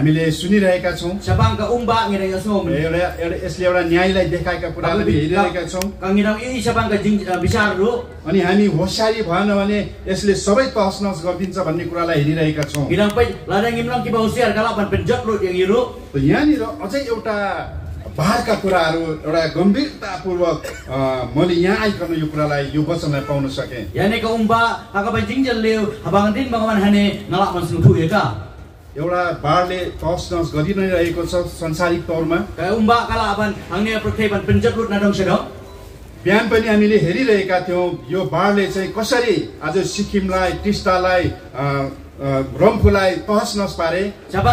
हामीले सुनिरहेका छौँ यसले एउटा न्यायलाई देखाएका कुराहरू हेरिरहेका छौँ विचारहरू अनि हामी होसियारी भएन भने यसले सबै तहस नहस गरिदिन्छ भन्ने कुरालाई हेरिरहेका छौँ यहाँनिर अझै एउटा गम्भीरतापूर्वक मैले यहाँ आइकन यो कुरालाई यो वचनलाई पाउन सके यहाँनिर उम्बाईलले एका एउटा बाढले तहस नहस गरि नै रहेको छ संसारिक तौरमा। बिहान पनि हामीले हेरिरहेका थियौँ यो बाढले चाहिँ कसरी आज सिक्किमलाई टिस्टालाई रम्फूलाई तहस नहस पारे। झापा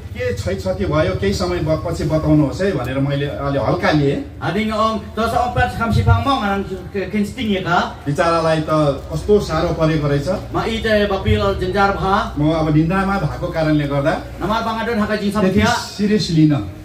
के छ के भयो केही समय पछि बताउनु हुन्छ है भनेर मैले अलि हल्का लिए आ दिङ अङ तसो अपट्स खमसिफङ म गन्स्टिङ हेका त कस्तो सारो परेको रहेछ। म अब दिन्डामा भाको कारणले गर्दा नमा बाङडा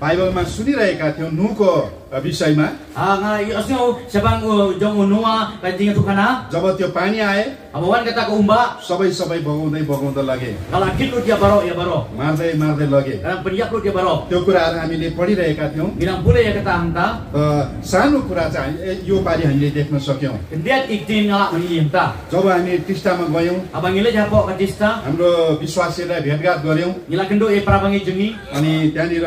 बाइबलमा सुनिरहेका थियौँ नुको विषयमा जब त्यो पानी आए अब उम्बा। सबै सबै बगाउँदै बगाउँदै लगे। मार्दै मार्दै लगे। त्यो कुराहरू हामीले पढिरहेका थियौँ। सानो कुरा चाहिँ यो पालि हामीले देख्न सक्यौँ। जब हामी टिस्टामा गयौँ अब टिस्टा। हाम्रो विश्वासीलाई भेटघाट गर्यौँ अनि त्यहाँनिर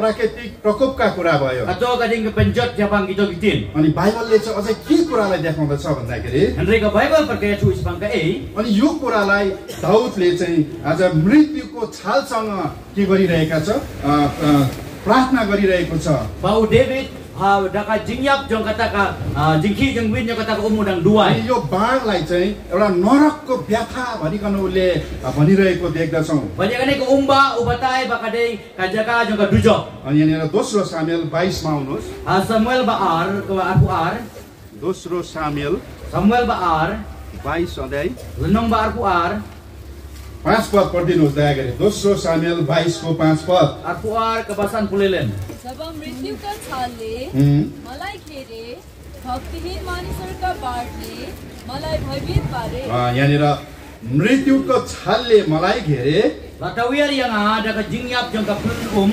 प्राकृतिक प्रकोपका कुरा भयो japang kita. अनि बाइबलले चाहिँ अझै के कुरालाई देखाउँदछ भन्दाखेरि Bible percaya isbang. अनि यो कुरालाई दाउदले चाहिँ आज मृत्युको छालसँग के गरिरहेका छ प्रार्थना गरिरहेको छ Bau David हा दका जिङ्याप जों काताका जिखी जङ्विन जों काताको उमदङ दुआय यो बाङलाई चाहिँ एउटा नरकको व्यथा भनिकन उले भनिरहेको देख्दछु भोलि कनेक उमबा दोस्रो सामेल 22 मा पाँच पद पढिदिनुहोस् दया गरी दोस्रो सामेल बाइसको पाँच पद Ar kebasan Pulelen. जब मृत्युका छालले। मलाई घेरे भक्तिहीन मानिसहरूका बाढले मलाई भयभीत पारे यहाँनिर मृत्युको छालले मलाई घेरे ke jingyap jeng ka pun um.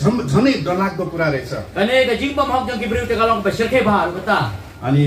झनै डरलाग्दो कुरा रहेछ। अनि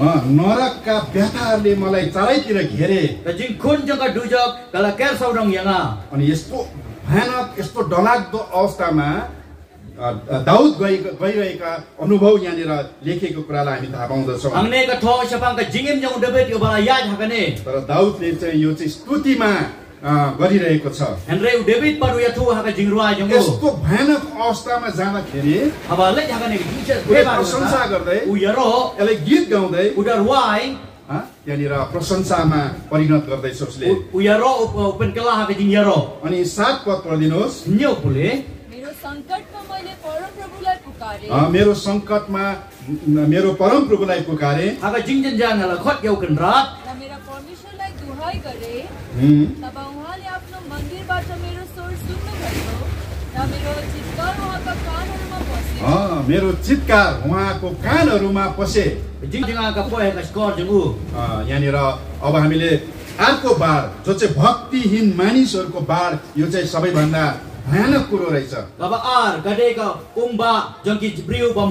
नरकका व्यथाहरूले मलाई चारैतिर घेरे yanga. अनि यस्तो भयानक यस्तो डलाग्दो अवस्थामा दाउद गइ गइरहेका अनुभव यहाँनिर लेखेको कुरालाई हामी थाहा पाउँदछौँ. तर दाउदले चाहिँ यो चाहिँ स्तुतिमा गरिरहेको छ Henry paru haka. यस्तो भयानक अवस्थामा जाँदाखेरि प्रशंसा गर्दै गीत गाउँदै त्यहाँनिर प्रशंसामा परिणत गर्दैछ उसले yaro. अनि सात पद पढिदिनुहोस्. मेरो मैले पुकारे अ, मेरो परम प्रभुलाई पुकारे. र मेरा परमेश्वरलाई दुहाई गरे। तब उहाँले आफ्नो मन्दिरबाट मेरो स्वर सुन्नुभयो र मेरो चित्कार उहाँका कानहरूमा पस्यो अ, मेरो चितकार उहाँको कानहरूमा पसे यहाँनिर अब हामीले अर्को बाढ जो चाहिँ भक्तिहीन मानिसहरूको बाढ यो चाहिँ सबैभन्दा भयानक कुरो रहेछ kade ka umba jong ki briu bam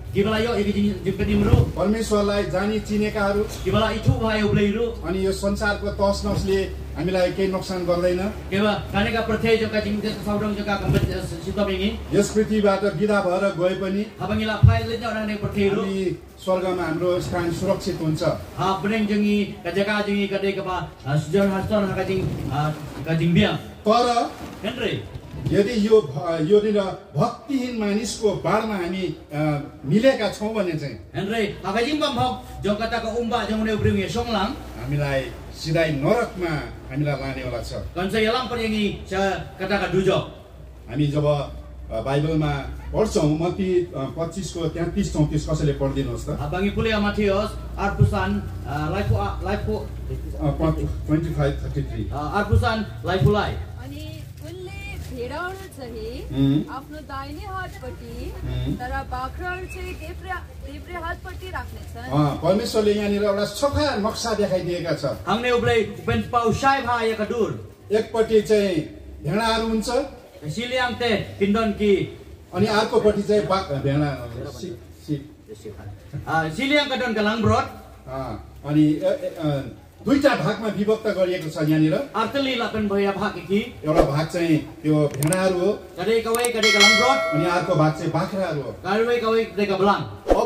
परमेश्वरलाई यो जानी चिनेकाहरू। अनि यो संसारको तसनसले हामीलाई केही नोक्सान गर्दैन। यस पृथ्वीबाट विदा भएर गए पनि स्वर्गमा हाम्रो स्थान सुरक्षित हुन्छ। तर यदि यो यो दिन भक्तिहीन मानिसको बारमा हामी मिलेका छौँ भने चाहिँ हेनरे अगजिम्बम भक जगताको उम्बा जमुने उप्रिङे सोङलाङ हामीलाई सिधै नरकमा हामीलाई लानेवाला छ। कन्छ यलाम पर यङी छ कताका डुज। हामी जब बाइबलमा पढ्छौँ मति पच्चिसको तेत्तिस चौतिस कसैले पढिदिनुहोस् त? बाङ्गी पुलिया माथि होस् आर्पुसान life life twenty five thirty three. आर्पुसान life life भेडाहरू चाहिँ। आफ्नो दाहिने हातपट्टि। तर बाख्राहरू चाहिँ देब्रे देब्रे हातपट्टि राख्नेछन् परमेश्वरले यहाँनिर एउटा सफा नक्सा देखाइदिएका छ upen pau shai bha ya kadur. एकपट्टि चाहिँ भेडाहरू हुन्छ tindon ki अनि अर्कोपट्टि चाहिँ बाघ भेडा kadon kalang brot. अँ, अनि दुईटा भागमा विभक्त गरिएको छ यहाँनिर। भयो भाग एउटा भाग चाहिँ त्यो भेडाहरू हो। अनि अर्को भाग चाहिँ बाख्राहरू हो।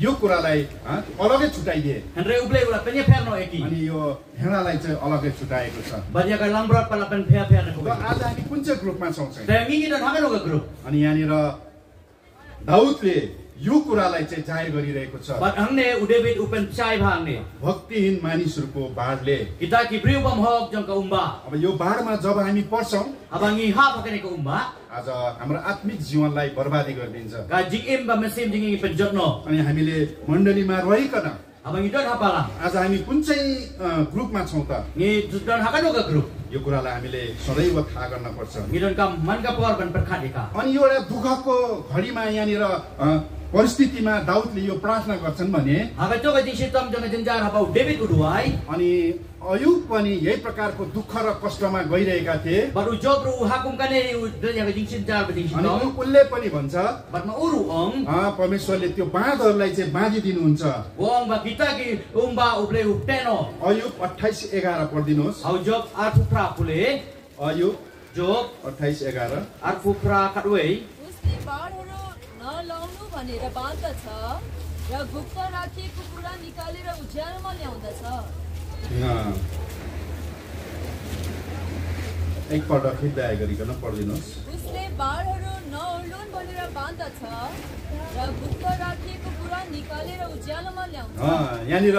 यो कुरालाई अलगै छुट्याइदिए। हेनरे उब्ले उला पनि फेर नएकी अनि यो हेनालाई चाहिँ अलगै छुट्याएको छ। बजेका लम्ब्रक पाला पनि फेर फेर नको आज हामी कुन चाहिँ ग्रुपमा छौ चाहिँ? त मिनी न थाके नको ग्रुप। अनि यहाँ नि र दाउदले यो कुरालाई चाहिँ जाहिर गरिरहेको छ। पर अन्य उदेबित उपन चाय भाङले भक्तिहीन मानिसहरुको बाडले किता कि प्रिय बम हक जंक उम्बा। अब यो बाडमा जब हामी पर्छौ अब हामी हा फकेको उम्बा। आज हाम्रो आत्मिक जीवनलाई बर्बादी गर्दिन्छ। गाजी एम बम सेम जिंगे पे जर्नो अनि हामीले मण्डलीमा रहिकन अब यो डाटा पाला आज हामी कुन चाहिँ ग्रुपमा छौ त? नि जुटन हाकाडोका ग्रुप? यो कुरालाई हामीले सदैव थाहा गर्नपर्छ अनि एउटा दुःखको घडीमा यहाँनिर परिस्थितिमा दाउदले यो प्रार्थना गर्छन् भने अनि अयुब पनि यही प्रकारको दुःख र कष्टमा गइरहेका थिए। बरु उसले पनि भन्छ परमेश्वरले त्यो बाँधहरूलाई चाहिँ बाँधिदिनुहुन्छ अयुब अठाइस एघार पढिदिनुहोस्। Pule. अयुब Job अठाइस एघार pra katwei. उसले बाढहरू नलाउनु भनेर बाँध्दछ र गुप्त राखिएको कुरा निकालेर उज्यालोमा ल्याउँदछ। एकपल्ट फिडब्याक गरिकन पढिदिनुहोस् उसले बाढहरू नओर्लुन् भनेर बाँध्दछ र गुप्त राखिएको कुरा निकालेर उज्यालोमा ल्याउँछ यहाँनिर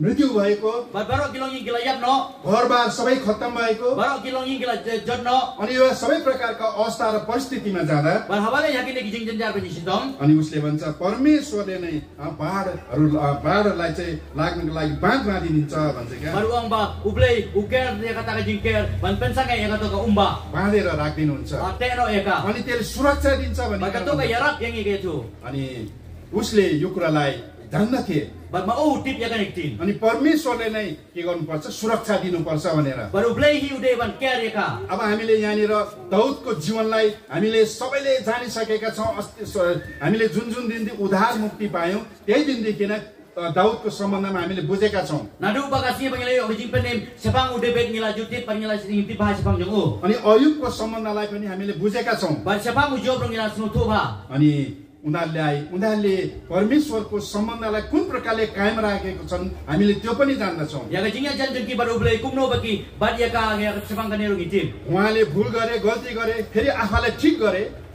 मृत्यु भएको। घरबार सबै खत्तम भएको। अनि यो सबै प्रकारका अवस्था र परिस्थितिमा जाँदा अनि उसले भन्छ परमेश्वरले नै पहाडहरु पहाडलाई चाहिँ लाग्नको लागि बाँध बाँधिदिन्छ भन्छ बाँधेर राखिदिनुहुन्छ। अनि त्यसले सुरक्षा दिन्छ भने अनि उसले यो कुरालाई धन्ना थिए टिप या गनिक अनि परमिशन नै के गर्नुपर्छ? सुरक्षा दिनुपर्छ भनेर। बरु ब्ले हि उडे वन अब हामीले यहाँ नि र जीवनलाई हामीले सबैले जानिसकेका छौ। हामीले जुन जुन दिन दिन उद्धार मुक्ति पायौ त्यही दिनदेखि नै किन दाउदको सम्बन्धमा हामीले बुझेका छौ। अनि अयुबको सम्बन्धलाई पनि हामीले बुझेका छौ। अनि उनीहरूले आए उनीहरूले परमेश्वरको सम्बन्धलाई कुन प्रकारले कायम राखेको छन् हामीले त्यो पनि जान्दछौँ. उहाँले भुल गरे गल्ती गरे फेरि आफूलाई ठिक गरे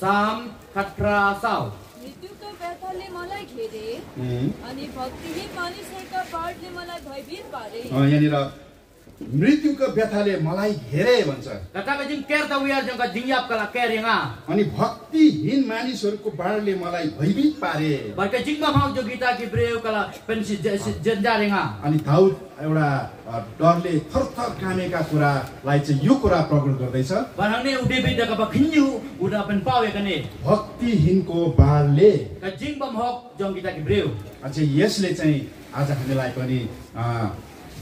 Sam khatra sao. मृत्युको व्यथाले मलाई घेरे अनि भक्तिहीन मानिसहरूका बाढले मलाई भयभीत पारे यहाँनिर मृत्युको व्यथाले मलाई घेरे भन्छ। अनि भक्तिहीन मानिसहरूको बाढले मलाई भयभीत पारे। अनि धाउत एउटा डरले थरथर कामेका कुरालाई चाहिँ यो कुरा प्रकट गर्दैछ। भक्तिहीनको बाढले यसले चाहिँ आज हामीलाई पनि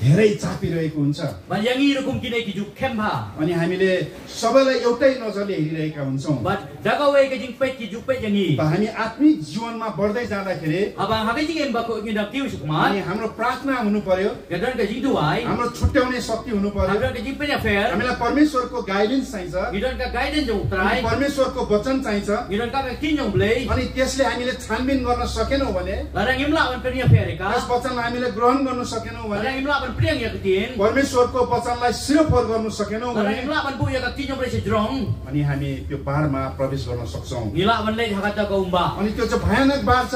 धेरै चापिरहेको हुन्छ। अनि हामीले सबैलाई एउटै नजरले हेरिरहेका हुन्छौँ। हामी आत्मिक जीवनमा बढ्दै जाँदाखेरि हाम्रो प्रार्थना हुनु पर्यो हाम्रो छुट्याउने शक्ति हुनु पर्यो हामीलाई परमेश्वरको गाइडेन्स चाहिन्छ। परमेश्वरको वचन चाहिन्छ। अनि त्यसले हामीले छानबिन गर्न सकेनौँ भने वचन हामीले ग्रहण गर्न सकेनौँ भने परमेश्वरको वचनलाई सिरोफोर गर्न सकेनौ भने अनि हामी त्यो पारमा प्रवेश गर्न सक्छौ उम्बा अनि त्यो भयानक बार छ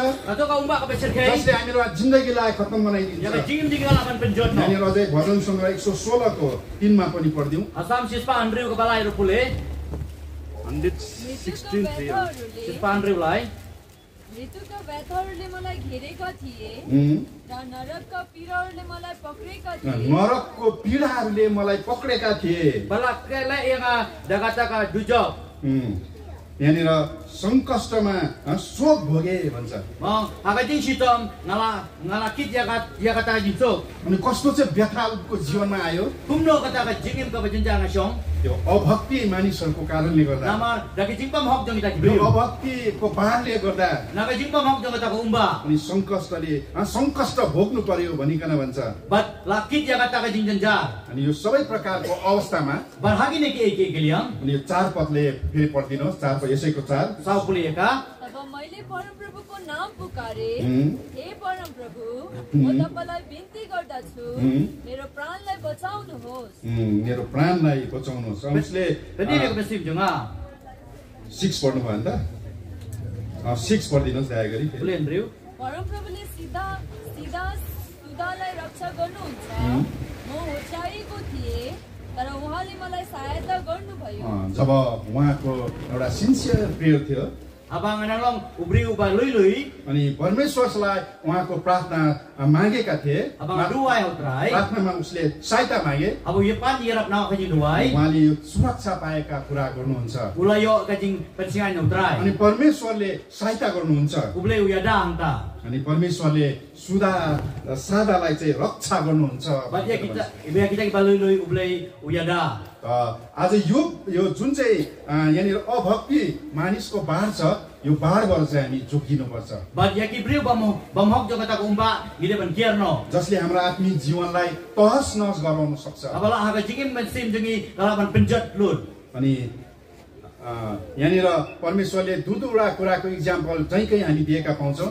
उम्बा जसले जिन्दगीलाई खतम बनाइदिन्छ यसले पनि अनि भजन सङ्ग्रह 116 को 3 पनि पढ्दिउ असम शिष्पा बलाइरो पुले 116 3 शिष्पा अन्ड्रियुलाई मृत्युका व्यथाहरूले मलाई घेरेका थिए। र नरकका पीडाहरूले मलाई पक्रेका थिए। नरकको पीडाहरूले मलाई पक्रेका थिए। Balak ke le yang यहाँ भोगे भन्छ। अनि कस्तो चाहिँ व्यथाको जीवनमा आयो? घुम्नु अभक्ति मानिसहरूको कारणले गर्दा। भोग्नु पर्यो भनिकन भन्छ। यो सबै प्रकारको अवस्थामा केही चार पदले फेरि पढिदिनुहोस्। चार यसैको चार ka? तब मैले परमप्रभुको नाम पुकारे हुँ। परमप्रभु। म तपाईँलाई बिन्ती गर्दछु। मेरो प्राणलाई बचाउनुहोस् मेरो प्राणलाई बचाउनुहोस् उसले. सिक्स पढ्नुभयो भने त अँ, सिक्स पढिदिनुहोस् दया गरी. परमप्रभुले सिधा सिधा सुधालाई रक्षा गर्नुहुन्छ। म होच्याएको थिएँ तर उहाँले मलाई सहायता गर्नुभयो। जब उहाँको एउटा सिन्सियर प्रेयर थियो अनि परमेश्वरलाई उहाँको प्रार्थना मागेका थिए प्रार्थनामा उसले सहायता मागे अब यो पाँच लिएर उहाँले यो सुरक्षा पाएका कुरा गर्नुहुन्छ अनि परमेश्वरले सहायता गर्नुहुन्छ उसले अनि परमेश्वरले सुधा सादालाई चाहिँ रक्षा गर्नुहुन्छ आज यो यो जुन चाहिँ यहाँनिर अभक्ति मानिसको बाढ छ यो बाढबाट चाहिँ हामी जोगिनुपर्छ. जसले हाम्रो आत्मिक जीवनलाई तहस नहस गराउन सक्छ. अनि यहाँनिर परमेश्वरले दु दुवटा कुराको इक्जाम्पल जहीँ कहीँ हामी दिएका पाउँछौँ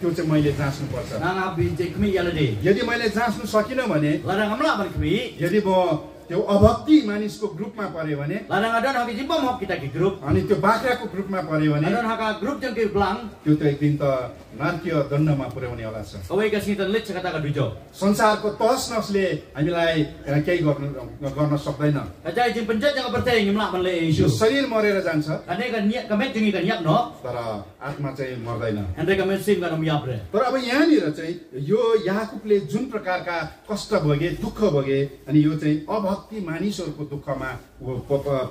त्यो चाहिँ मैले जाँच्नु पर्छ नाना बिज चाहिँ मैले जाँच्न सकिनँ भने लगाएको अभक्ति मानिसको ग्रुपमा पर्यो भने लगाटाकी ग्रुप। अनि त्यो बाख्राको ग्रुपमा पर्यो भने त नारकीय दण्डमा पुर्याउने होला छ lit kata ka dujo. संसारको तहस नसले हामीलाई केही गर्नु गर्न सक्दैन यो isu. शरीर मरेर जान्छ kamet jengi ka niat no. तर आत्मा चाहिँ मर्दैन ka men sim ka nam yapre. तर अब यहाँनिर चाहिँ यो याकुबले जुन प्रकारका कष्ट भोगे दुःख भोगे अनि यो चाहिँ अभक्ति मानिसहरूको दुःखमा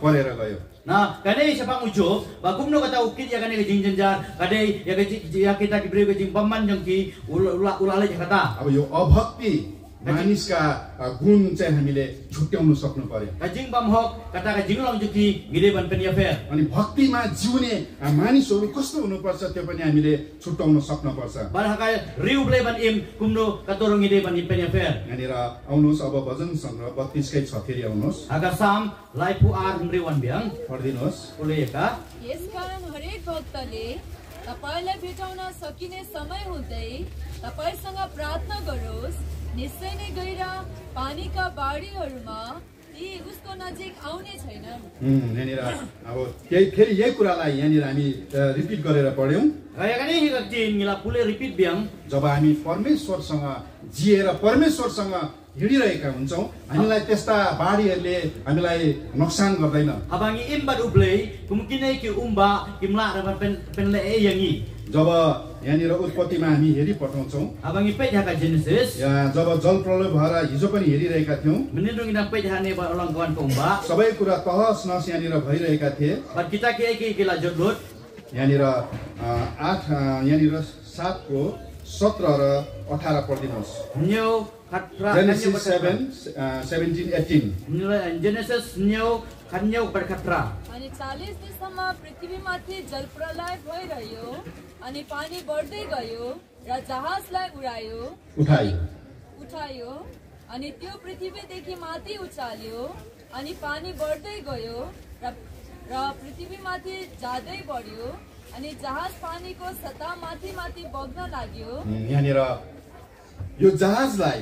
परेर गयो Nah, kane siapa ujo, bakum no kata ukit ya kane ka jing jenjar, kade ya ka ya kita ki beri ka jing paman jeng ki ula ula ula le kata. अब यो अभक्ति मानिसका गुण चाहिँ हामीले छुट्याउनु सक्नु पर्यो. अनि भक्तिमा जिउने मानिसहरू कस्तो हुनुपर्छ त्यो पनि हामीले छुट्याउन सक्नुपर्छ. यहाँनिर आउनुहोस् अब भजन सङ्ग्रह बत्तिसकै छ फेरि आउनुहोस् पढिदिनुहोस्. यसकारण हरेक भक्तले तपाईँलाई भेटाउन सकिने समय हुँदै तपाईँसँग प्रार्थना गरोस् निश्चय नै गएर पानीका बाढीहरूमा ती उसको नजिक आउने छैनन् यहाँनिर अब त्यही फेरि यही कुरालाई यहाँनिर हामी रिपिट गरेर पढ्यौँ repeat biang. जब हामी परमेश्वरसँग जिएर परमेश्वरसँग हिँडिरहेका हुन्छौँ हामीलाई त्यस्ता बाढीहरूले हामीलाई नोक्सान गर्दैन। अबंगी एम्बादुब्ले जब यहाँ उत्पत्तिमा हामी हेरि पठाउँछौ जब जल प्रलय भएर हिजो पनि हेरिरहेका थियौँ सबै कुरा तहस नस यहाँनिर भइरहेका थिए। यहाँनिर आठ यहाँनिर सातको सत्र र अठार पढिदिनुहोस्। 18 Nyo katra kanyo Genesis berkatra. Seven seventeen eighteen Nyo- Genesis nyo kanyo berkatra. अनि चालिस दिनसम्म पृथ्वीमाथि जल प्रलय भइरह्यो अनि पानी बढ्दै गयो र जहाजलाई उडायो उठायो उठायो अनि त्यो पृथ्वीदेखि माथि उचाल्यो अनि पानी बढ्दै गयो र र पृथ्वीमाथि जाँदै बढ्यो अनि जहाज पानीको सतह माथि माथि बग्न लाग्यो यहाँनिर यो जहाजलाई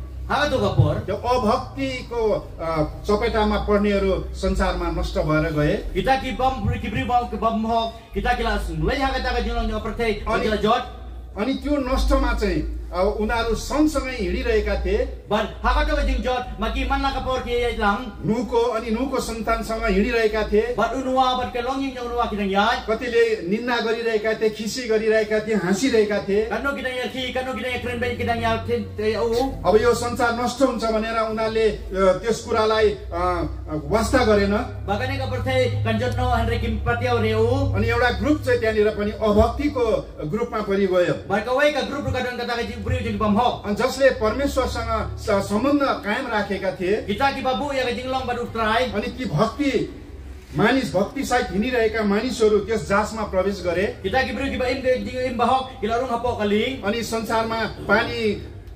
हाम्रो गफोर जो ओ भक्ति को चपेटामा पर्नहरु संसारमा नष्ट भएर गए। गीताकी बम किबरी बम बम हो गीता गिलास लया गता जिलो ज अपत्य अजलजट अनि त्यो नष्टमा चाहिँ उनीहरू सँगसँगै हिँडिरहेका थिए ka jot. Maki man ki lang. नुको अनि नुको सन्तानसँग हिँडिरहेका थिए Bat unua bat ke longjing jong unua kita yai. कतिले निन्दा गरिरहेका थिए खिसी गरिरहेका थिए हाँसिरहेका थिए ki tin. अब यो संसार नष्ट हुन्छ भनेर उनीहरूले अ, त्यस कुरालाई अ, अ, वास्ता गरेन ka kan jot no Kim. अनि एउटा ग्रुप चाहिँ त्यहाँनिर पनि अभक्तिको ग्रुपमा परिगयो Barkawai ka grup ka don kata ka jing जसले परमेश्वरसँग सम्बन्ध कायम राखेका थिए इटाकी बाबु लम्बा आए अनि भक्ति मानिस भक्ति साहित हिँडिरहेका मानिसहरू त्यस जाँचमा प्रवेश गरे। अनि संसारमा पानी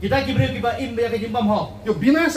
Kita ki bri ki ba im ya ka jing bam hok. त्यो विनाश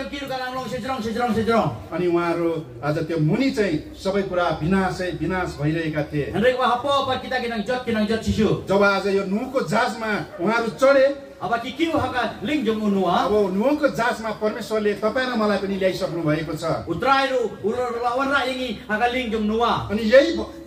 त्यो किरुका लाउनु छिचरङ छिचरङ छिचरङ अनि उहाँहरु आज त्यो मुनि चाहिँ सबै कुरा विनाशै विनाश भइरहेका थिए। हेनरी वा हप अब किता किन जत किन जत शिशु। जब आज यो नुको जाजमा उहाँहरु चढे अब कि के हका लिंग जोंगु नु वा अब नुको जाजमा परमेश्वरले तपाई र मलाई पनि ल्याइसक्नु भएको छ। उत्रायरु उलर लवर र यही हका लिंग जोंगु नु वा अनि यही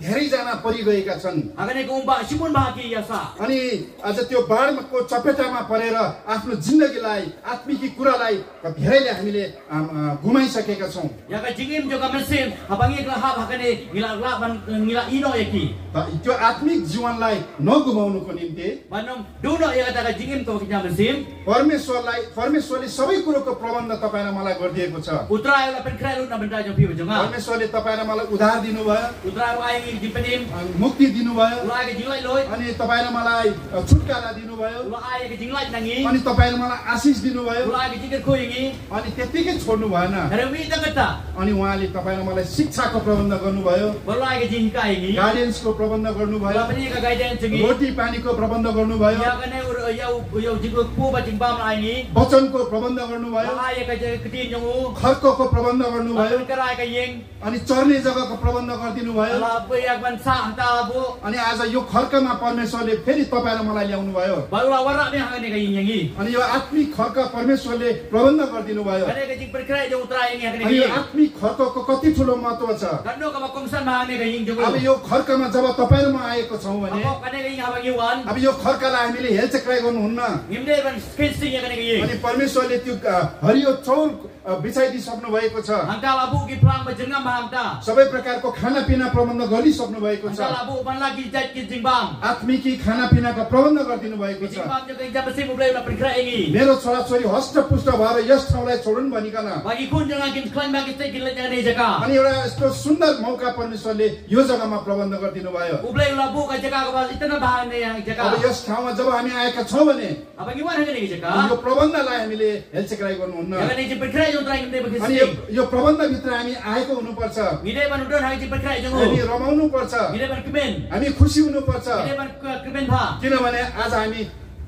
धेरैजना परिगएका छन्। अनि आज त्यो बाढको चपेटामा परेर आफ्नो जिन्दगीलाई आत्मिकी कुरालाई धेरैले हामीले गुमाइसकेका छौँ। त्यो आत्मिक जीवनलाई नगुमाउनुको निम्ति परमेश्वरलाई परमेश्वरले सबै कुरोको प्रबन्ध तपाई मलाई गरिदिएको छ। उतरायला पनि मलाई उधार दिनुभयो। भयो उतरायला मुक्ति दिनुभयो अनि तपाईँले मलाई छुटकारा दिनुभयो अनि तपाईँले मलाई आशिष दिनुभयो अनि त्यतिकै छोड्नु भएन अनि उहाँले तपाईँले मलाई शिक्षाको प्रबन्ध गर्नुभयो गाइडेन्सको प्रबन्ध गर्नुभयो रोटी पानीको प्रबन्ध गर्नुभयो वचनको प्रबन्ध गर्नुभयो खर्कको प्रबन्ध गर्नुभयो अनि चर्ने जग्गाको प्रबन्ध गरिदिनु भयो अनि आज यो खर्कमा परमेश्वरले फेरि तपाईँ र मलाई ल्याउनु भयो. अनि यो आत्मिक खर्क परमेश्वरले प्रबन्ध गरिदिनु भयो अनि यो. आत्मिक खर्कको कति ठुलो महत्व छ. अब यो खर्कमा जब तपाईँ म आएको छौँ भने. अब यो खर्कलाई हामीले हेलचक्राइ गर्नुहुन्न. अनि परमेश्वरले त्यो हरियो चौल मेरो छोरा छोरी हष्ट पुष्ट भएर यस ठाउँलाई छोड्नु भनिकन। अनि एउटा यस्तो सुन्दर मौका परमेश्वरले यो जग्गामा प्रबन्ध गरिदिनु भयो यस ठाउँमा जब हामी आएका छौँ भने यो प्रबन्धलाई हामीले हेलसेक्राई गर्नुहुन्न। यो ड्राइभमा हामी आएको हुनुपर्छ। हामी रमाउनु पर्छ हामी खुसी हुनुपर्छ। किनभने आज हामी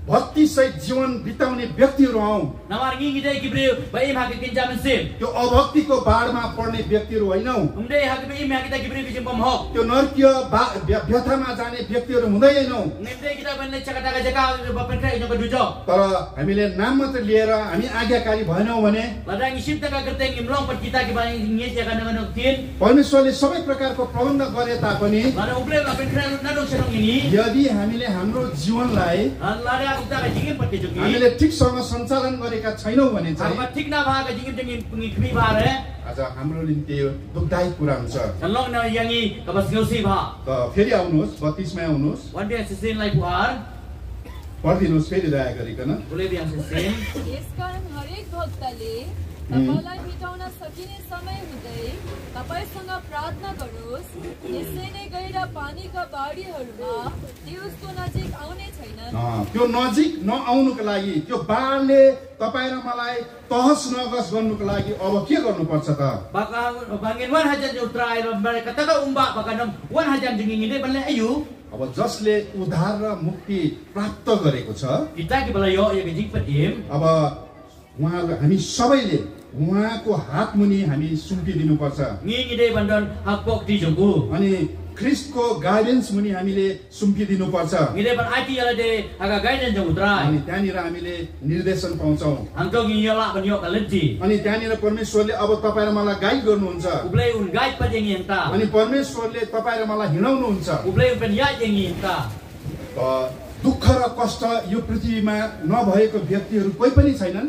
भक्ति सहित जीवन बिताउने व्यक्तिहरू हौ। नमार्गी गिजे किब्रे बै माके किन्जा मसे त्यो अभक्तिको बाढमा पर्ने व्यक्तिहरू होइनौ। त्यो नरकीय व्यथामा जाने व्यक्तिहरू हुँदैनौ तर हामीले नाम मात्र लिएर हामी आज्ञाकारी भएनौ भने परमेश्वरले सबै प्रकारको प्रबन्ध गरे तापनि यदि हामीले हाम्रो जीवनलाई अब दरे जिंगिम पके जिंगिम हामीले ठीकसँग संचालन गरेका छैनौ भनिन्छ है अब है हजुर हाम्रो नि त्यो दुखाइ कुरान छ लङ नङ यङी तब सियोसी भा फेरि आउनुहोस् बत्तीसमा आउनुहोस्। One day as same like our हामी आउँछौ फेरि दया गरि कन हरेक भक्तले तपाईँलाई भेटाउन सकिने समय हुँदै तपाईँसँग प्रार्थना गरोस् यसै नै गएर पानीका बाढीहरूमा त्यो उसको नजिक आउने छैनन् त्यो नजिक नआउनुको लागि त्यो बाढले तपाईँ र मलाई तहस नगस गर्नुको लागि अब के गर्नुपर्छ त mereka kata umba baka nam wan hajan jingin ini ban le ayu. अब जसले उद्धार र मुक्ति प्राप्त गरेको छ. अब उहाँ हामी सबैले उहाँको हात मुनि हामी सुम्पिदिनुपर्छ. अनि ख्रिस्टको गाइडेन्स मुनि हामीले सुम्पिदिनुपर्छ अनि. त्यहाँनिर हामीले निर्देशन पाउँछौँ. अनि त्यहाँनिर परमेश्वरले अब तपाईँ र मलाई गाइड गर्नुहुन्छ. अनि परमेश्वरले तपाईँ र मलाई हिँडाउनुहुन्छ दुःख र कष्ट यो पृथ्वीमा नभएको व्यक्तिहरू कोही पनि छैनन्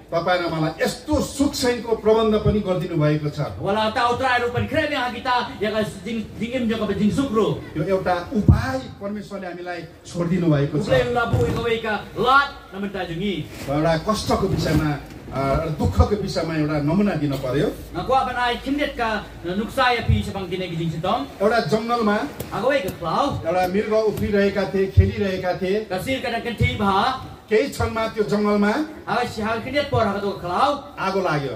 तपाईँ र मलाई यस्तो सुख प्रबन्ध पनि गरिदिनु भएको छ। यो एउटा उपाय परमेश्वरले हामीलाई छोडिदिनु भएको छ। एउटा कष्टको विषयमा दुःखको विषयमा एउटा नमुना दिन पर्यो। एउटा जङ्गलमा एउटा मृग उफ्रिरहेका थिए खेलिरहेका थिए। केही क्षणमा त्यो जङ्गलमा खलाओ? आगो लाग्यो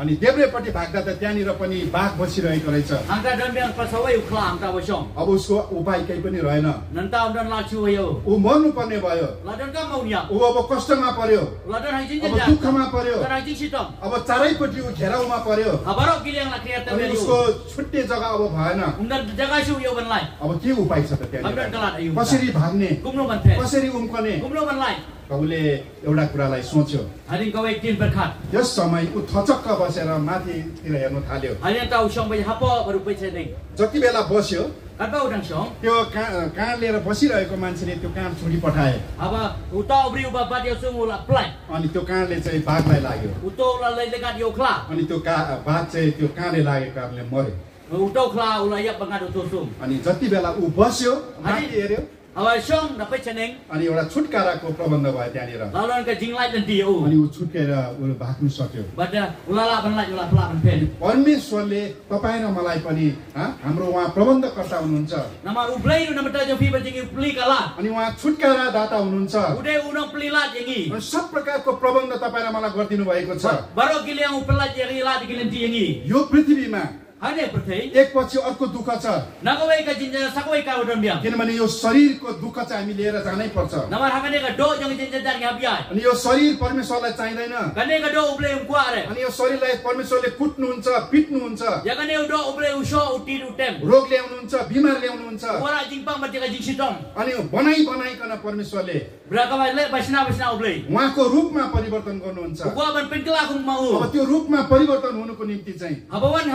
अनि देब्रेपट्टि भाग्दा त त्यहाँनिर पनि बाघ बसिरहेको रहेछ। अब उसको उपाय केही पनि रहेन। ऊ मर्नु पर्ने भयो। ऊ अब कष्टमा पर्यो। दुःखमा पर्यो। अब चारैपट्टि ऊ घेराउमा पर्यो। उसको छुट्टे जग्गा अब भएन। अब के उपाय छ त त्यहाँ कसरी भाग्ने? कसरी उम्कने? प्रभुले एउटा कुरालाई सोच्यो। यस समय ऊ थचक्क बसेर माथितिर हेर्नु थाल्यो। जति बेला बस्यो त्यो कहाँ लिएर बसिरहेको मान्छेले त्यो कहाँ छोडी पठाए अब उता उब्री उप्लाइ अनि त्यो कहाँले चाहिँ बाघलाई लाग्यो। अनि त्यो बाघ चाहिँ त्यो कहाँले लागेको कारणले मऱ्यो। उठाउला उसलाई अनि जति बेला ऊ बस्यो हेऱ्यो अनि उडा छुट्काराको प्रबन्ध भयो त्यालिर अनि उ छुटेर उ भाक्न सक्यो बट उलाला भन्नलाई मलाई पनि हाम्रो वहा प्रबन्धकर्ता हुनुहुन्छ अनि छुटकारा दाता हुनुहुन्छ मलाई भएको छ यो पृथ्वीमा हाने प्रथै अर्को दुःख छ किनभने यो शरीरको दुःख चाहिँ हामी लिएर जानै पर्छ अनि यो शरीर परमेश्वरलाई चाहिँदैन अनि यो शरीरलाई परमेश्वरले कुट्नुहुन्छ पिट्नुहुन्छ रोग ल्याउनुहुन्छ बिमार ल्याउनुहुन्छ अनि यो बनाई बनाई परमेश्वरले ब्राकालाई रूपमा परिवर्तन गर्नुहुन्छ त्यो रूपमा परिवर्तन हुनुको निम्ति चाहिँ अबवन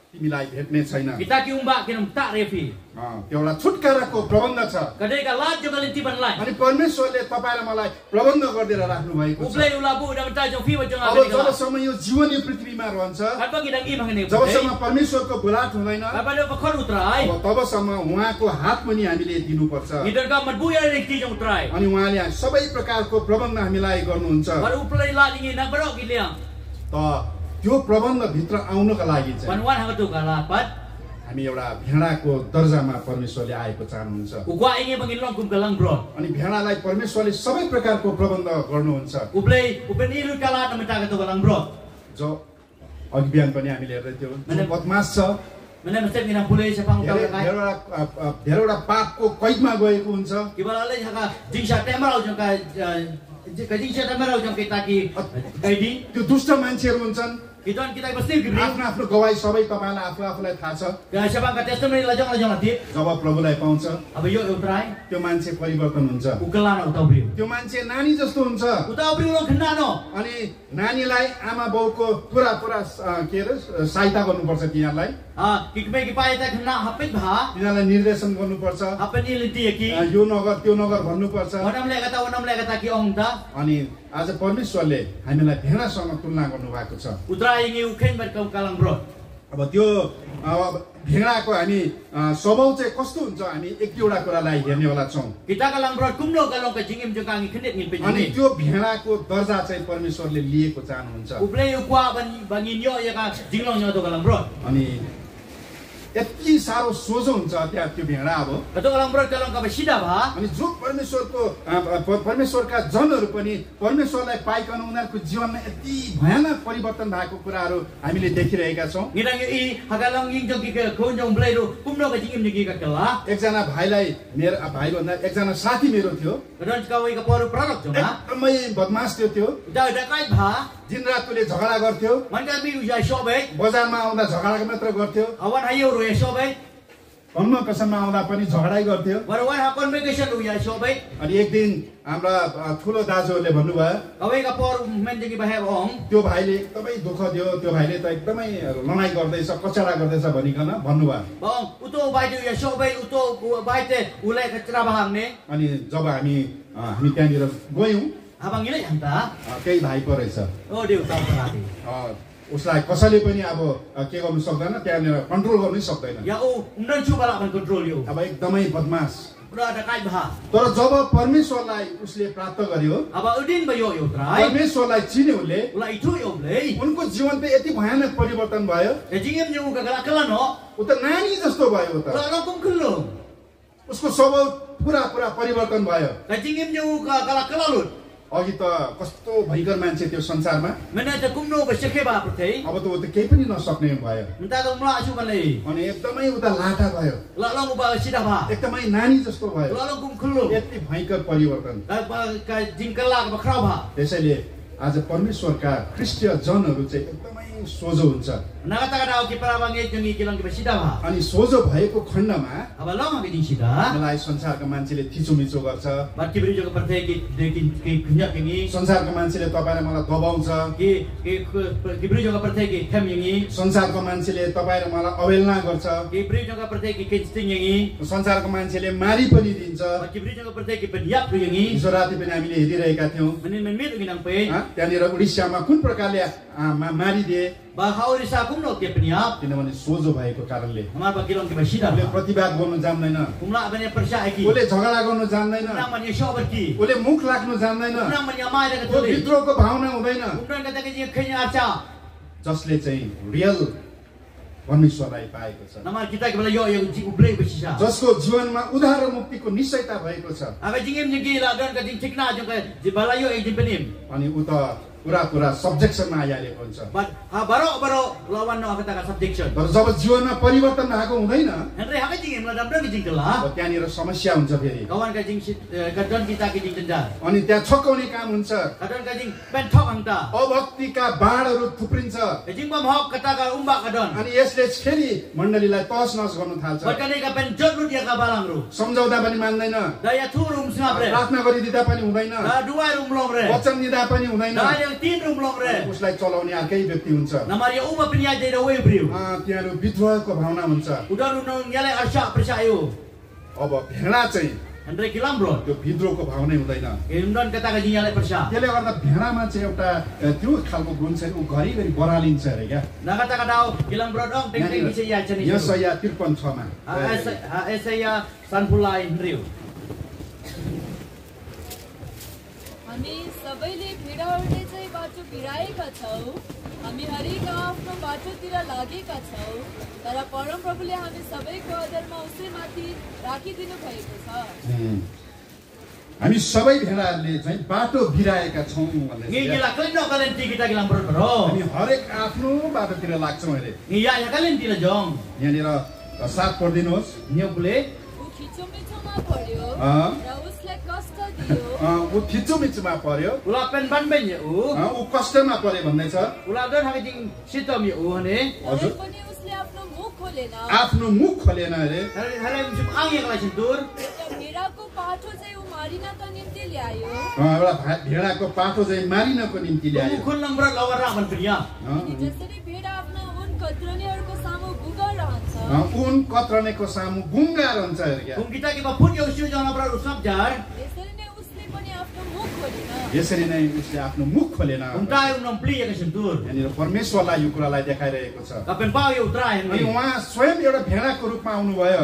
तिमीलाई भेट्ने छैन एउटा छुटकाराको प्रबन्ध छ अनि परमेश्वरले तपाई र मलाई प्रबन्ध गरिदिएर राख्नु भएको छ उ यो जीवन यी पृथ्वीमा रहन्छ जबसम्म परमेश्वरको बोलाट हुँदैन तबसम्म उहाँको हात पनि हामीले दिनुपर्छ अनि उहाँले सबै प्रकारको प्रबन्ध हामीलाई गर्नुहुन्छ त त्यो प्रबन्धभित्र आउनको लागि हामी एउटा भेडाको दर्जामा परमेश्वरले आएको चाहनुहुन्छ अनि भेडालाई परमेश्वरले सबै प्रकारको प्रबन्ध गर्नुहुन्छ। जो अभियान पनि हामीले हेर्दै थियौँ बदमास छ। धेरैवटा पापको कैदमा गएको हुन्छ। त्यो दुष्ट मान्छेहरू हुन्छन्। आफ्नो आफ्नो गवाई सबै तपाईँलाई आफू आफूलाई थाहा छ. जब प्रभुलाई पाउँछ yo utrai. त्यो मान्छे परिवर्तन हुन्छ. त्यो मान्छे नानी जस्तो हुन्छ. अनि नानीलाई आमा बाउको पुरा पुरा के अरे सहायता गर्नुपर्छ तिनीहरूलाई आ किकमेकी पाए त खना भा। निले निर्देशन गर्नुपर्छ। अपनले देखि यो नगर त्यो नगर भन्नुपर्छ। मडमले अज्ञात नामले अज्ञात की अंग त अनि आज परमेश्वरले हामीलाई देखाउन तुलना गर्नु भएको छ। उतराइङी उखेन भरक कलम अब त्यो भेणाको अनि चाहिँ कस्तो हुन्छ हामी एक दुइटा कुरालाई हेर्नेवाला छ। अनि त्यो भेणाको दर्जा चाहिँ परमेश्वरले लिएको जान अनि यति साह्रो सोझो हुन्छ त्यहाँ त्यो भेडा अब। अनि जो परमेश्वरको परमेश्वरका जनहरू पनि परमेश्वरलाई पाइकन उनीहरूको जीवनमा यति भयानक परिवर्तन भएको कुराहरू हामीले देखिरहेका छौँ। एकजना भाइलाई मेरो भाइभन्दा एकजना साथी मेरो थियो। एकदमै बदमास थियो। त्यो दिनरात उसले झगडा गर्थ्यो Man. बजारमा आउँदा झगडा मात्र गर्थ्यो Awan. धर्म कसममा आउँदा पनि झगडै गर्थ्यो. अनि एक दिन हाम्रा ठुलो दाजुहरूले भन्नुभयो Kawai kapor. त्यो भाइले एकदमै दुःख दियो त्यो भाइले त एकदमै लडाइँ गर्दैछ कचरा गर्दैछ भनिकन भन्नुभयो Bong, uto bai tu ya shobai uto bai te ulai kacra bahang ne. अनि जब हामी अ, हामी त्यहाँनिर गयौँ उसलाई कसैले पनि अब के गर्नु सक्दैन त्यहाँनिर कन्ट्रोल गर्नै सक्दैन। अब एकदमै बदमास। तर जब परमेश्वरलाई उसले प्राप्त गर्यो परमेश्वरलाई चिन्यो उसले उनको जीवन त यति भयानक परिवर्तन भयो। उता नानी जस्तो भयो उसको स्वभाव पुरा पुरा परिवर्तन भयो। अघि त कस्तो भयङ्कर मान्छे त्यो संसारमा prthei. अब त ऊ त केही पनि नसक्ने भयो. अनि एकदमै उता लाटा भयो ba. एकदमै नानी जस्तो भयो lakum kelum. यति भयङ्कर परिवर्तन. त्यसैले आज परमेश्वरका ख्रिस्टीय जनहरू चाहिँ एकदमै सोझो हुन्छ अनि सोझो भएको खण्डमा long ka jing sida. मलाई संसारका मान्छेले थिचोमिचो गर्छ. संसारको मान्छेले तपाईँलाई मलाई दबाउँछ. संसारको मान्छेले तपाईँ र मलाई अवहेलना गर्छ. संसारको मान्छेले मारि पनि दिन्छ. हिजो राति पनि हामीले हेरिरहेका थियौँ त्यहाँनिर उडिस्यामा कुन प्रकारले मारिदिए बाहाउरी साकुम न के पनि आप किनभने भएको कारणले हमार बकिलम के बसिरा प्रतिवाद गर्न जान्दैन। तुमला अपने परसा आकी उले झगडा गर्न जान्दैन। ना मन यसो अब कि उले मुख लाग्न जान्दैन। ना मन यमाले के भित्रको भावना हुँदैन। उक्रन गते के जे खेनी आछा जसले चाहिँ रियल परमेश्वरलाई पाएको छ। नमार किताब भला यो यो जी जसको जीवनमा उद्धार मुक्तिको निश्चयता भएको छ। अब जिङेम जिङे लागन गति ठिक ना जको जी भला एक दिन पनि अनि उ कुरा कुरा सब्जेक्सनमा आइहालेको हुन्छ। जब जीवनमा परिवर्तन भएको हुँदैन त्यहाँनिर समस्या हुन्छ फेरि। अनि त्यहाँ छोकाउने काम हुन्छ। अभक्तिका बाढहरू थुप्रिन्छ। अनि यसले फेरि मण्डलीलाई तस नस गर्न थाल्छ। सम्झौता पनि मान्दैन। प्रार्थना गरिदिँदा पनि हुँदैन। वचन दिँदा पनि हुँदैन। Tin rum long re. उसलाई चलाउने अर्कै व्यक्ति हुन्छ uma de da. अँ, विद्रोहको भावना हुन्छ nyale. अब भेडा चाहिँ Henry kilam bro. त्यो विद्रोहको भावनै हुँदैन Indon kata ka jing nyale persya. त्यसले गर्दा भेडामा चाहिँ एउटा अ, त्यो खालको गुण चाहिँ ऊ घरिघरि बरालिन्छ अरे क्या Na kata ka daw kilam bro dong teng teng bisa ya chani. यस या त्रिपन्न छमा esaya sanpulai. हामी सबैले भिडाहरूले भिडाएका छौँ। हामी हरेक आफ्नो बाटोतिर लागेका छौँ। तर परमप्रभुले हामी सबैको अदरमा उसैमाथि राखिदिनु भएको छ. हामी सबै भेडाहरूले चाहिँ बाटो बिराएका छौँ. हामी हरेक आफ्नो बाटोतिर लाग्छौँ jong. यहाँनिर साथ पढिदिनुहोस्। पर्यो ऊ थिचोमिचोमा पर्यो। Ben ya u. अ, ऊ कष्टमा पर्यो u ne. तरै पनि उसले आफ्नो मुख खोलेन। आफ्नो मुख खोलेन अरे. एउटा भेडाको पाठो चाहिँ ऊ मारिनका निम्ति ल्यायो। उन कत्रनेको सामु गुङ्गा रहन्छ। यसरी नै उसले आफ्नो मुख खोलेन यहाँनिर परमेश्वरलाई यो कुरालाई देखाइरहेको छ। उहाँ स्वयं एउटा भेडाको रूपमा आउनुभयो।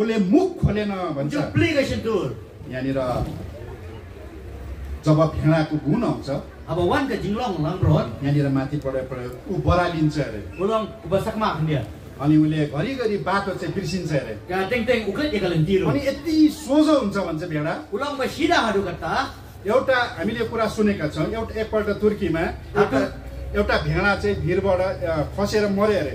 उसले मुख खोलेन भन्छ। यहाँनिर जब भेडाको गुण आउँछ अब वान के जिङलोङ लङ रोड यहाँनिर माथि पढे पढे ऊ बरालिन्छ अरे। उलङ उपसकमा आफ्नो अनि उसले घरिघरि बाटो चाहिँ बिर्सिन्छ अरे. अनि यति सोझो हुन्छ भन्छ भेडा sida hadu kata. एउटा हामीले कुरा सुनेका छौँ एउटा एकपल्ट तुर्कीमा एउटा एउटा भेडा चाहिँ भिरबाट अ, खसेर मऱ्यो अरे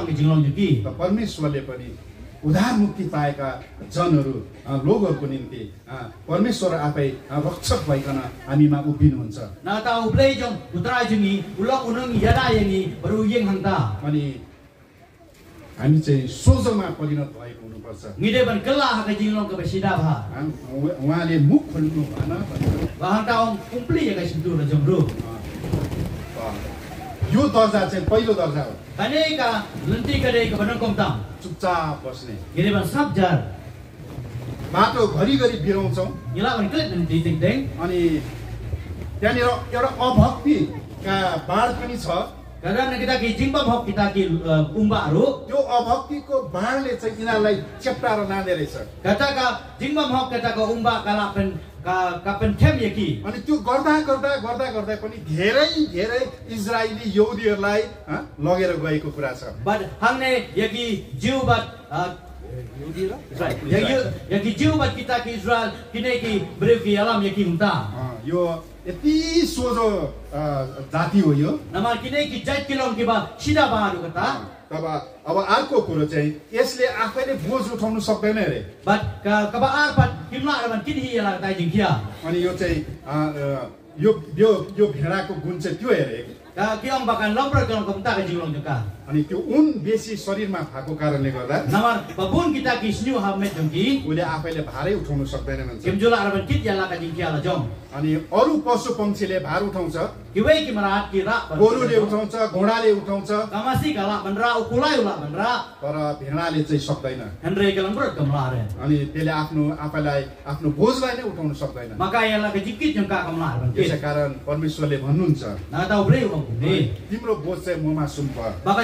बिजिङलो जकी परमेश्वरले पनि उधार मुक्ति पाएका जनहरू लोगोको निम्ति परमेश्वर आफै रक्षक भइकन हामीमा उभिनुहुन्छ। अनि हामी चाहिँ सोझोमा परिणत भएको हुनुपर्छ। उहाँले मुख खोल्नु भएन। यो दर्जा चाहिँ पहिलो दर्जा हो। अनेका लुन्ती गरेको भन्नु कम्ता। चुपचाप बस्ने। गरेर सब जार। माटो घरिघरि घरी बिराउँछौ यला भने के दिन दिन्दै अनि त्यहाँ नि एउटा अभक्ति का बाढ पनि छ। Kadang kita ki jingba hok kita ki uh, umba ru. त्यो अभक्तिको बाढले चाहिँ यिनीहरूलाई चेप्टाएर लाँदो रहेछ Kata ka jingba hok kata ka umba kala pen ka ka pen tem ya ki. अनि त्यो गर्दा गर्दा गर्दा गर्दा पनि धेरै धेरै इजरायली यहुदीहरूलाई हँ, लगेर गएको कुरा छ But hang ne ya ki jiu bat uh, Right. Ya ki ya ki jiu bat kita ki Israel kine ki brev ki alam ya ki unta. अँ, यो यति सोझो जाति हो यो। अब अब अर्को कुरो चाहिँ यसले आफैले बोझ उठाउनु सक्दैन आर्टी यो चाहिँ यो यो भेडाको गुण चाहिँ त्यो हेरे। अनि त्यो उन बेसी शरीरमा भएको कारणले गर्दा नमर बबुन किता किस्नु हामी जम्की उले आफैले भारै उठाउन सक्दैन भन्छ। किमजुल अरबन कित याला का जिंकी आला जम। अनि अरु पशु पंक्षीले भार उठाउँछ। किवै कि मरात कि रा गोरुले उठाउँछ घोडाले उठाउँछ। गमासी गला बनरा उकुलाय उला बनरा तर भेडाले चाहिँ सक्दैन। हेनरे गलम र गमला रे। अनि त्यसले आफ्नो आफैलाई आफ्नो बोझलाई नै उठाउन सक्दैन। मका याला का जिक्की जम्का गमला हरन त्यसै कारण परमेश्वरले भन्नुहुन्छ। नदा उब्रै उ तिम्रो बोझ चाहिँ ममा सुम्प। बाबा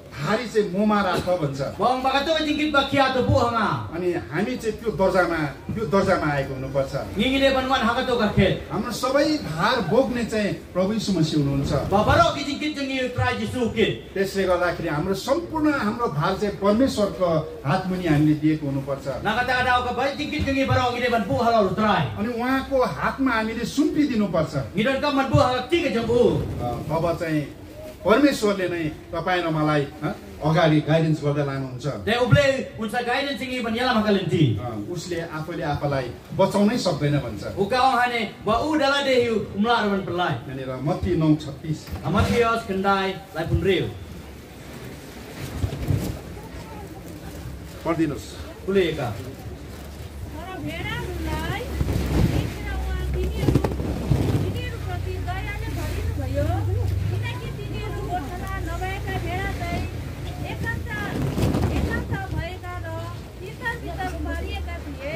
धारी चाहिँ मोमा राख भन्छ। अनि हामी चाहिँ त्यो दर्जामा त्यो दर्जामा आएको हुनुपर्छ। हाम्रो सबै धार बोक्ने चाहिँ प्रभु सुमसी हुनुहुन्छ। त्यसले गर्दाखेरि हाम्रो सम्पूर्ण हाम्रो धार चाहिँ परमेश्वरको हातमुनि हामीले दिएको हुनुपर्छ। अनि उहाँको हातमा हामीले सुम्पिदिनु पर्छ अब चाहिँ परमेश्वरले नै तपाईँ र मलाई अगाडि गाइडेन्स गर्दै लानुहुन्छ। उसले आफैले आफूलाई बचाउनै सक्दैन भन्छ। u dala de hu umla raman pelai. यहाँनिर मत्ती नौ छत्तिस Amatios kendai lai pun riu. पढिदिनुहोस् Boleh ka? तर भेडाहरूलाई देखेर उहाँ तिनीहरू तिनीहरूप्रति दयाले भरिनुभयो किनकि तिनीहरू गोठमा नभएका भेडा चाहिँ एकान्त एकान्त भएका र तितर तितर पारिएका थिए अँ,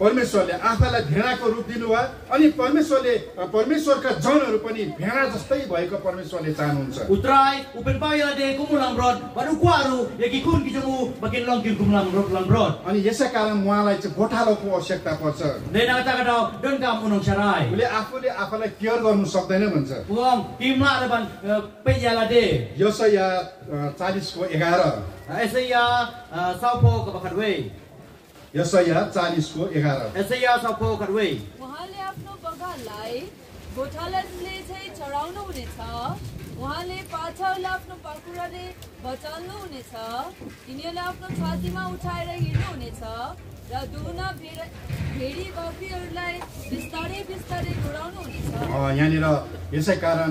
परमेश्वरले आफैलाई भेडाको रूप दिनुभयो अनि परमेश्वरले परमेश्वरका जनहरू पनि भेडा जस्तै भएको परमेश्वरले चाहनुहुन्छ। अनि यसै कारण उहाँलाई चाहिँ गोठालोको आवश्यकता पर्छ। उसले आफूले आफूलाई केयर गर्नु सक्दैन भन्छ। यो चालिसको एघार। यसै या सौ यसैया चालिसको एघार। kadwe. उहाँले आफ्नो बगानलाई गोठालाले चाहिँ चढाउनु हुनेछ उहाँले पाछाउलाई आफ्नो पाखुराले बचाल्नु हुनेछ तिनीहरूले आफ्नो छातीमा उठाएर हिँड्नु हुनेछ र दुहुना भेड भेडी बकरीहरूलाई बिस्तारै बिस्तारै घुराउनुहुनेछ अ, यहाँनिर यसै कारण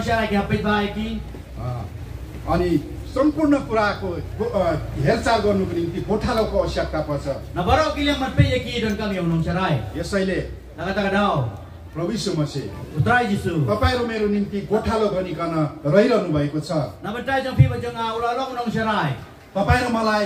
समस्या लागि हप्पित अनि सम्पूर्ण कुराको हेरचाह गर्नुको निम्ति गोठालोको आवश्यकता पर्छ। नभएर अघिले मात्रै यसैले तपाईँहरू मेरो निम्ति गोठालो गरिकन रहिरहनु भएको छ। तपाईँहरू मलाई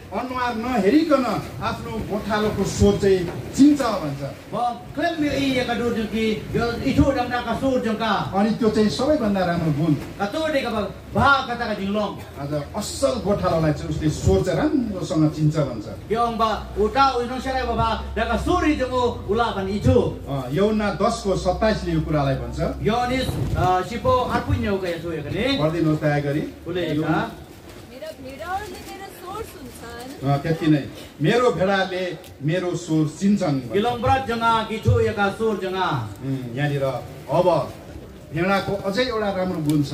अनुहार नहेरिकन आफ्नो गोठालोको असल गोठालालाई चाहिँ उसले गोठालो राम्रोसँग चिन्छ दसको सत्ताइसले यो कुरालाई भन्छ। भन्छु त्यति नै। मेरो भेडाले मेरो स्वर चिन्छन् यहाँनिर अब भेडाको अझै एउटा राम्रो गुण छ।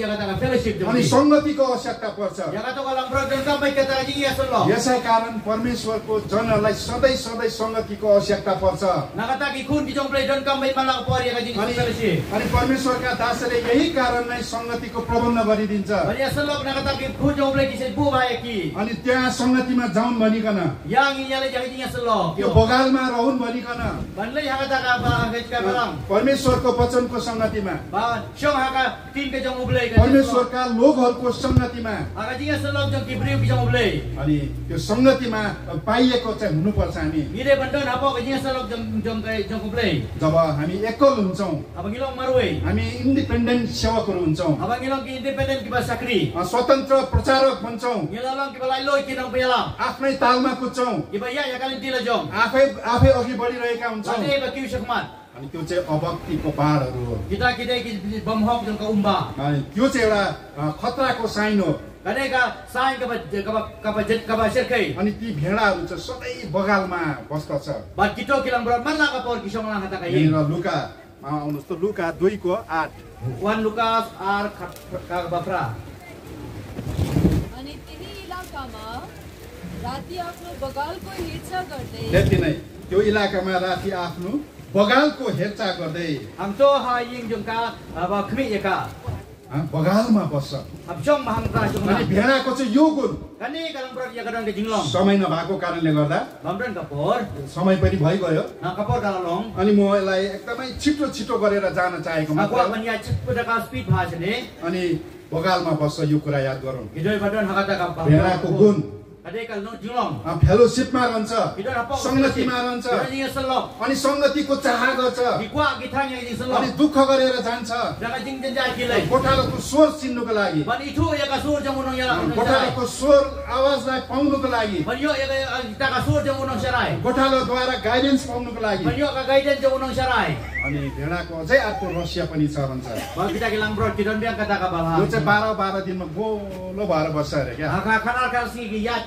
अनि सङ्गतिको आवश्यकता पर्छ। यसै कारण परमेश्वरको जनहरूलाई सधैँ सधैँ सङ्गतिको आवश्यकता पर्छ। अनि परमेश्वरका दासले यही कारण नै सङ्गतिको प्रबन्ध गरिदिन्छ। अनि त्यहाँ सङ्गतिमा जाउन् भनिकन। यो बगालमा रहन् भनिकन। परमेश्वरको वचनको सङ्गतिमा। परमेश्वरका लोकहरूको सङ्गतिमा अनि त्यो सङ्गतिमा पाइएको चाहिँ हुनुपर्छ हामी। जब हामी एकल हुन्छौँ हामी इन्डिपेन्डेन्ट सेवकहरू हुन्छौँ। स्वतन्त्र प्रचारक प्रचारकै आफ्नै तालमा कुद्छौँ। अनि त्यो चाहिँ अभक्तिको पहाडहरू हो। गिदा गिदा कि बमहक जनको उम्बा अनि त्यो चाहिँ एउटा खतराको साइन हो। गरेका साइन कब कब कब जित कब अनि ती भेडाहरू चाहिँ सधैँ बगालमा बस्दछ। छ बाकिटो किलम र मल्ला कपोर किसमला खाता गई लुका आउनुस् त लुका दुईको आठ। वान लुका आर खका अनि तिनी इलाकामा राति आफ्नो बगालको त्यति नै। त्यो इलाकामा राति आफ्नो समय नभएको कारणले गर्दा समय पनि भइगयो अनि म यसलाई एकदमै छिटो छिटो गरेर जान चाहेको अनि बगालमा बस्छ यो कुरा याद गरौँ भेडाको गुण फेलोसिपमा रहन्छ। सङ्गतिमा रहन्छ। अनि सङ्गतिको चाह गर्छ। अनि दुःख गरेर जान्छ। जग्गा स्वर चिन्नुको लागि। बन स्वर आवाजलाई पाउनुको लागि। कोठालोद्वारा गाइडेन्स पाउनुको लागि। का अनि भेडाको अझै अर्को रसिया पनि छ भन्छ। बाह्र बाह्र दिनमा गोलो भएर बस्छ अरे क्या।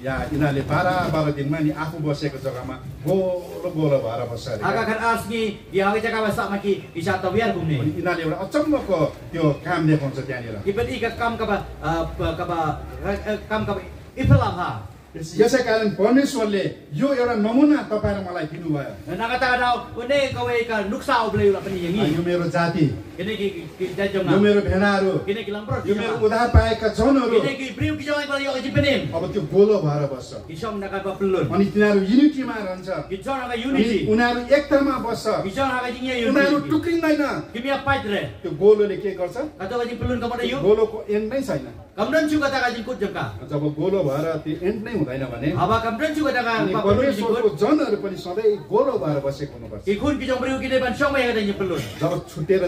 यहाँ यिनीहरूले बाह्र बाह्र दिनमा नि आफू बसेको जग्गामा गोलो गोलो भएर बस्छ अरे Aga kan asni ya we jaka basa maki isa tawir अनि kumne. यिनीहरूले एउटा अचम्मको त्यो काम देखाउँछ त्यहाँनिर Ipen i ka kam ka ba ah, pa- ka ba eh, kam ka ba ipelam ha. यो एउटा नमुना तपाईँले मलाई दिनुभयो मेरो जाति मेरो भेडाहरू मेरो उधार पाएका जनहरू अब त्यो गोलो भएर बस्छ अनि तिनीहरू युनिटीमा रहन्छ उनीहरू एकतामा बस्छ उनीहरू टुक्रिँदैन त्यो गोलोले के गर्छ गोलोको एन्ड नै छैन कमरणछु गोलो भएर ती एन्ट नै हुँदैन भने अब कमरणछु पनि सो गोलो भएर बसेको हुन्छ किन कि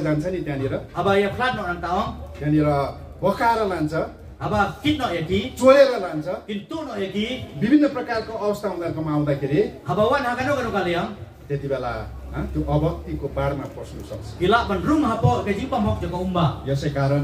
जान्छ नि त्यहाँ अब या बोकाएर लान्छ। अब किन नहेकी छोलेर लान्छ। किन नहेकी विभिन्न प्रकारको अवस्था उनीहरूकोमा आउँदाखेरि अब व नगाडो गनकाले हो। त्यतिबेला हँ त्यो अभक्तिको बाढमा पस्नु सक्छ। यसै कारण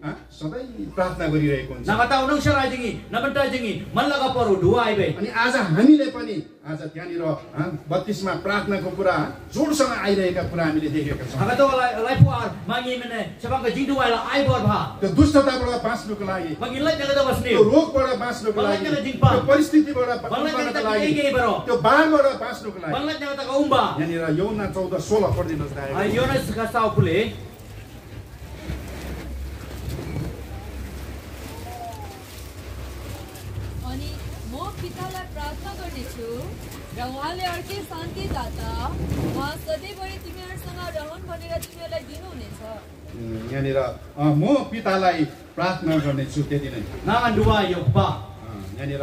सधैँ प्रार्थना गरिरहेको हुन्छ. अनि आज हामीले पनि आज त्यहाँनिर बत्तिसमा प्रार्थनाको कुरा जोडसँग आइरहेका कुरा हामीले देखेका छौँ. त्यो दुष्टताबाट बाँच्नुको लागि त्यो. रोगबाट बाँच्नुको लागि। त्यो परिस्थितिबाट बाँच्नको लागि। त्यो बाढबाट बाँच्नुको लागि. यहाँनिर यौना चौध सोह्र पढिदिनुहोस् दाइ Ay Yonas ka sa pule. अनि म पितालाई प्रार्थना गर्नेछु र उहाँले अर्कै शान्ति दाता। उहाँ सधैँभरि तिमीहरूसँग रहन् भनेर तिमीहरूलाई दिनुहुनेछ यहाँनिर अ, म पितालाई प्रार्थना गर्नेछु त्यति नै। यहाँनिर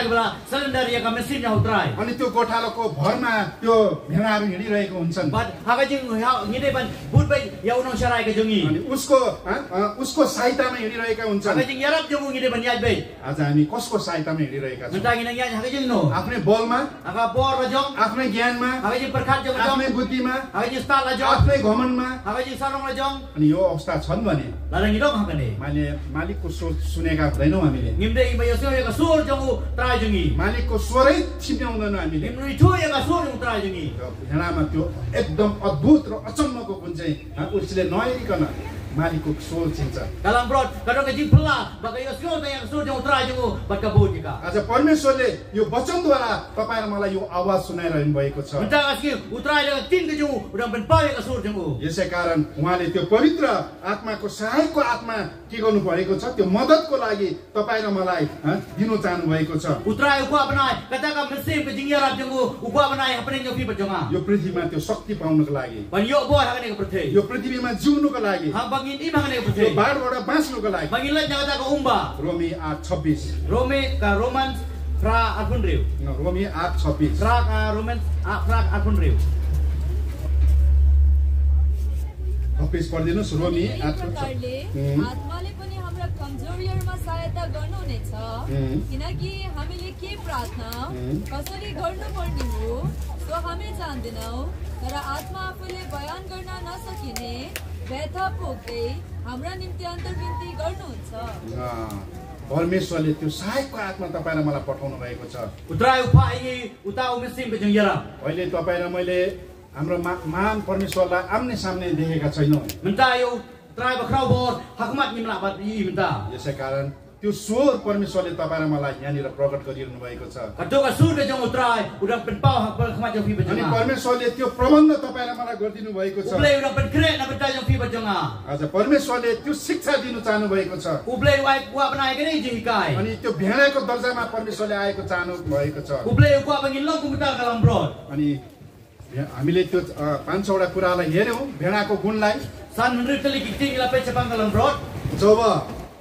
अनि त्यो गोठालोको भरमा त्यो भेडाहरू हिँडिरहेको हुन्छन्। उसको ह उसको सहायतामा हिँडिरहेका हुन्छन्। आज हामी कसको सहायतामा हिँडिरहेका छौँ? आफ्नै बलमा आफ्नै ज्ञानमा आफ्नै बुद्धिमा आफ्नै अनि यो अवस्था भने मालिकको सुनेका हुँदैनौँ हामीले। मालिक स्वरै सिप्याउँदैन हामीले मिठो एउटा स्वर उयो झेँडामा त्यो एकदम अद्भुत र अचम्मको कुन चाहिँ उसले नहेरिकन त्यो मद्दतको लागि तपाईँलाई दिनु चाहनु भएको छ उतराएीमा शक्ति पाउनुको लागि Ha bangin im haka ne ka यो perthai. बाढबाट बाँच्नुको लागि Bangin la jaga ta ka umba. रोमी आठ छब्बिस Rome ka Romans fra apun riu. रोमी आठ छब्बिस Fra ka Romans a fra apun riu. छब्बिस पढिदिनुहोस् रोमी हुँ। आत्माले पनि हाम्रा कमजोरीहरूमा सहायता गर्नुहुनेछ। किनकि हामीले के प्रार्थना। कसरी गर्नुपर्ने हो सो हामी जान्दैनौँ तर आत्मा आफूले बयान गर्न नसकिने व्यथा पोख्दै हाम्रा निम्ति अन्तर्विन्ती गर्नुहुन्छ अँ, परमेश्वरले त्यो सहायकको आत्मा तपाईँ र मलाई पठाउनु भएको छ. अहिले तपाईँ र मैले हाम्रो मा महान परमेश्वरलाई आम्ने सामने देखेका छैनौँ. यसै कारण त्यो स्वर परमेश्वरले तपाईँ र मलाई यहाँनिर प्रकट गरिरहनु भएको छ। अनि परमेश्वरले त्यो प्रबन्ध तपाईँ र मलाई गरिदिनु भएको छ। आज परमेश्वरले त्यो शिक्षा दिनु चाहनु भएको छ अनि त्यो भेडाको दर्जामा परमेश्वरले आएको चाहनु भएको छ। अनि हामीले त्यो पाँच सौवटा कुरालाई हेऱ्यौँ भेडाको गुणलाई। जब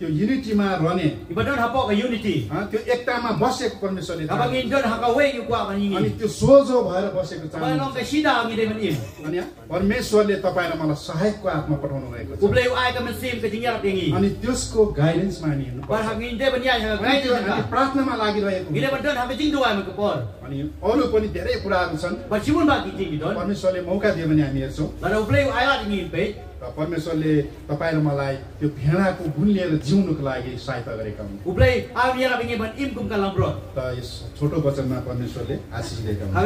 त्यो युनिटीमा रहने। I त्यो एकतामा बसेको परमेश्वरले आमी त्यो सोझो भएर बसेको छ परमेश्वरले तपाई र मलाई सहायकको हातमा पठाउनु भएको अनि त्यसको गाइडेन्समा मानी लागिरहेको अनि अरू पनि धेरै कुराहरू छन्। मौका दियो भने हामी हेर्छौँ। परमेश्वरले तपाईँ र मलाई त्यो भेडाको गुण लिएर जिउनुको लागि सहायता गरेका हुन्। त यस छोटो वचनमा परमेश्वरले आशिष दिएका हुन्।